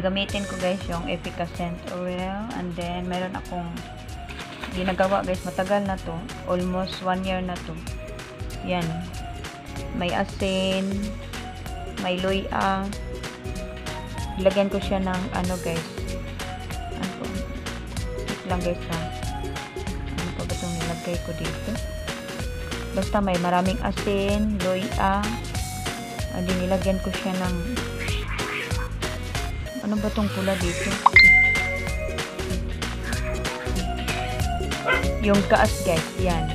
gagamitin ko guys yung efficacent oil. And then meron akong ginagawa guys matagal na to. Almost one year na to. Yan. May asin may luya ilagyan ko siya ng ano guys. Ano lang guys ha. Ano pa ba itong nilagay ko dito? Basta may maraming asin luya and then nilagyan ko siya ng ano ba tong pula dito? Yung kaas guys yan.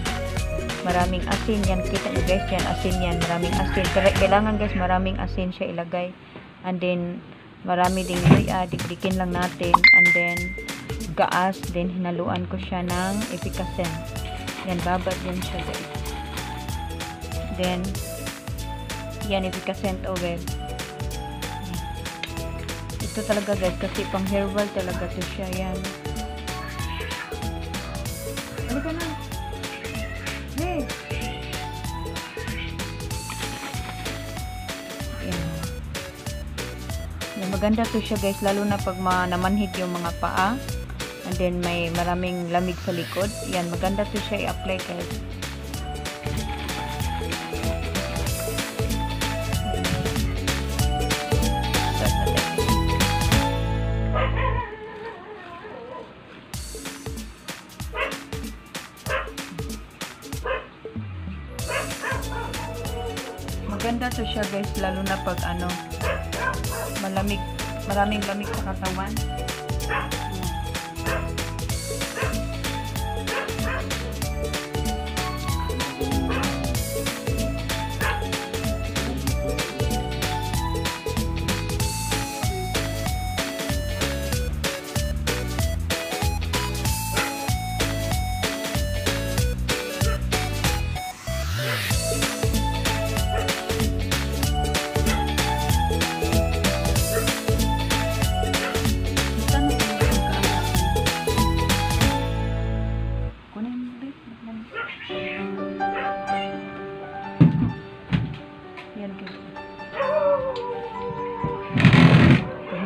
Maraming asin yan. Kita nyo guys yan asin yan. Maraming asin. Kailangan guys maraming asin siya ilagay. And then marami ding luya dikdikin lang natin. And then gaas then hinaluan ko siya ng efficacent yan babad yan siya guys. Then yan efficacent oil ito talaga guys kasi pang herbal talaga to siya yan ano ka na? Hey! Yan yan maganda to siya guys lalo na pag ma namanhid yung mga paa. And then may maraming lamig sa likod. Yan maganda to siya i-apply guys guys, lalo na pag ano, malamig, maraming lamig sa katawan.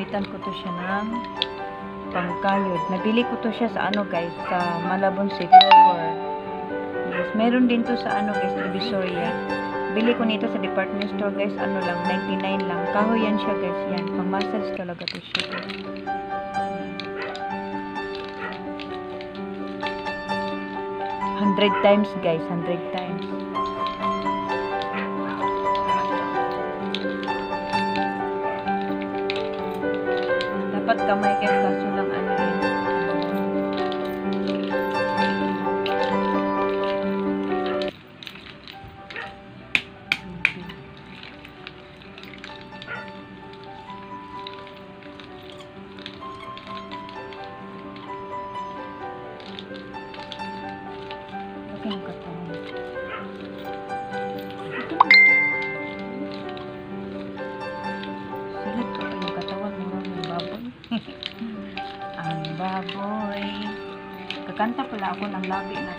Gamitan ko to siya ng pangkayod. Nabili ko to siya sa ano guys, sa Malabon City Store. Yes, meron din to sa ano guys, Divisoria. Bili ko nito sa department store guys, ano lang, 99 lang. Kahoy yan siya guys, yan. Pang massage talaga to siya. Hundred times guys, hundred times. Kamay guys, kaso lang ano baboy. Kakanta pala ako ng labi na.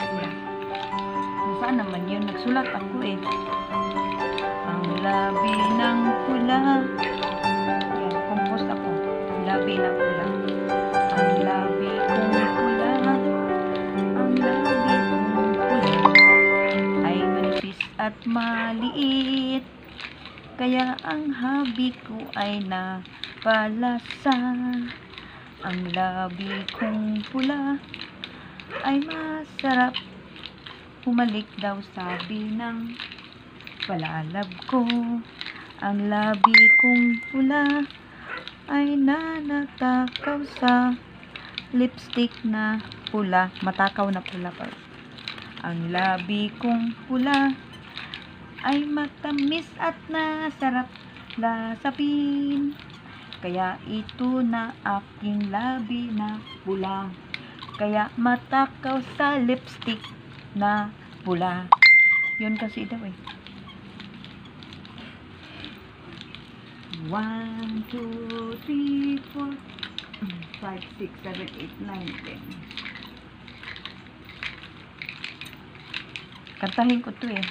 Kung saan naman yun? Nagsulat ako eh. Ang labi ng pula. Yan, compose ako. Labi na pula. Ang labi kong pula. Ang labi kong pula. Ay manipis at maliit. Kaya ang habi ko ay napalasa. Ang labi kong pula ay masarap. Humalik daw sabi ng palalab ko. Ang labi kong pula ay nanatakaw sa lipstick na pula. Matakaw na pula pa. Ang labi kong pula ay matamis at nasarap lasapin. Kaya ito na aking labi na pula. Kaya matakaw sa lipstick na pula. Yun kasi daw eh. One, two, three, four, five, six, seven, eight, nine, ten. Kantahin ko to eh.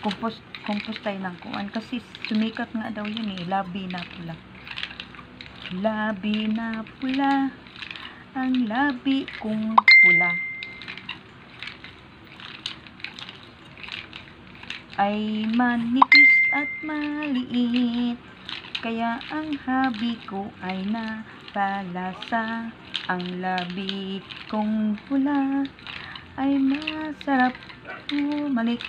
Compose, compose tayo ng kuwan. Kasi sumikat nga daw yun eh. Labi na pula. Labi na pula, ang labi kong pula. Ay manipis at maliit, kaya ang habi ko ay napalasa. Ang labi kong pula ay masarap bumalik.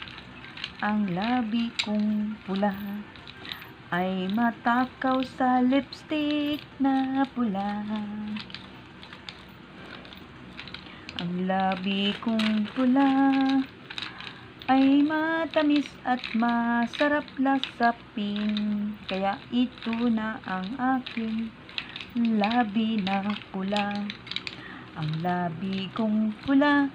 Ang labi kong pula ay matakaw sa lipstick na pula. Ang labi kong pula ay matamis at masarap lasapin. Kaya ito na ang aking labi na pula. Ang labi kong pula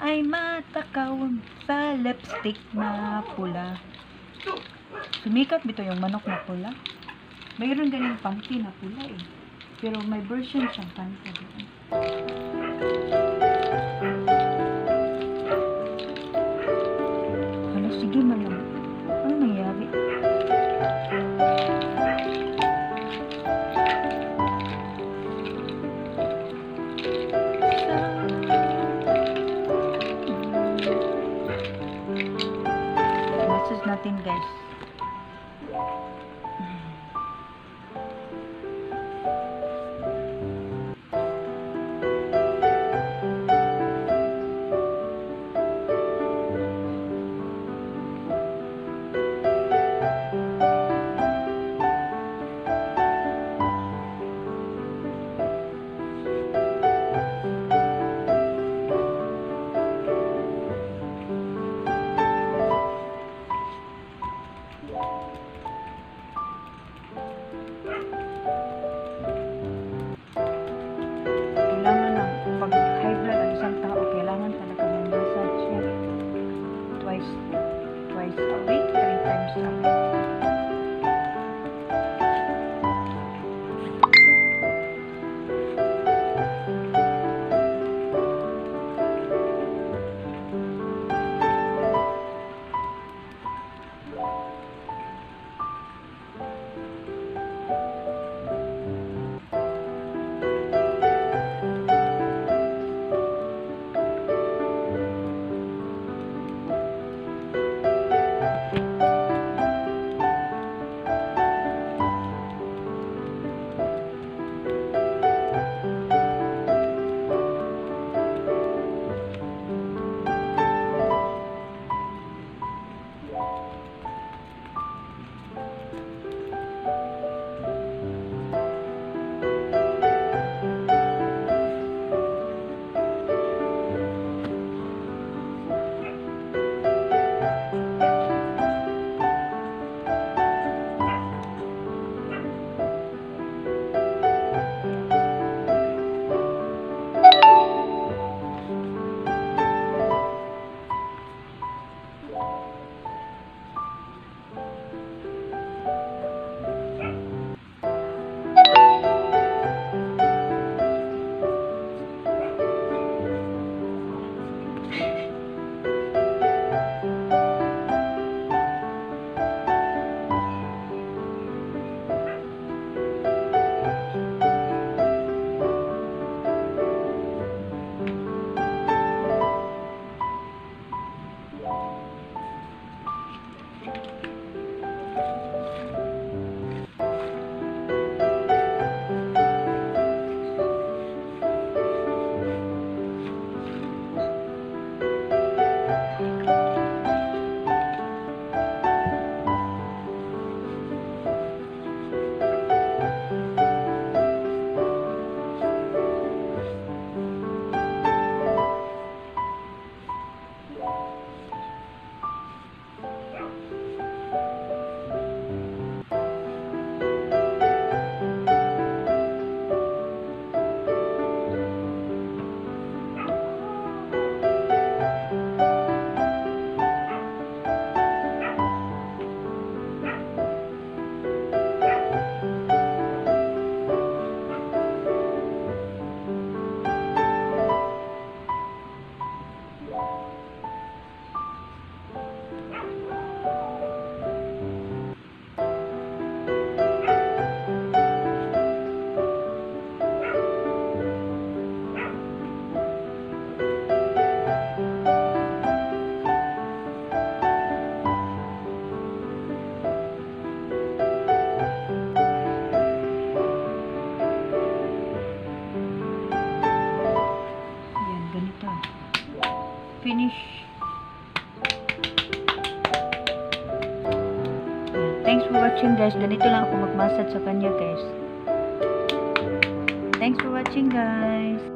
ay matakaw sa lipstick na pula. Sumikat bito yung manok na pula. Mayroon ganing panty na pula eh. Pero may version siyang panty doon. Finish. Thanks for watching guys. Ganito lang ako mag-massage sa kanya guys. Thanks for watching guys.